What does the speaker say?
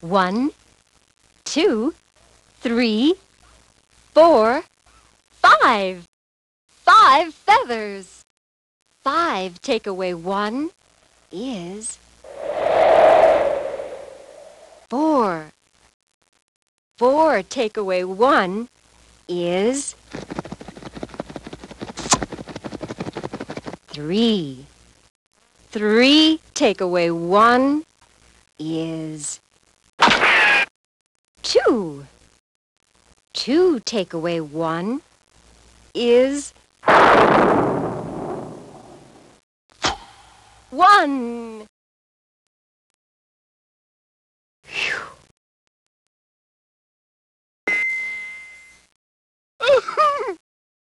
One, two, three, four, five. Five feathers. Five take away one is four. Four take away one is three. Three take away one is two. Two take away one is one.